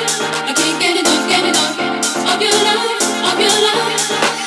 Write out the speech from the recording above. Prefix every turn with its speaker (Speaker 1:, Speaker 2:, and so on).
Speaker 1: I can't get enough, get enough of your love, of your love.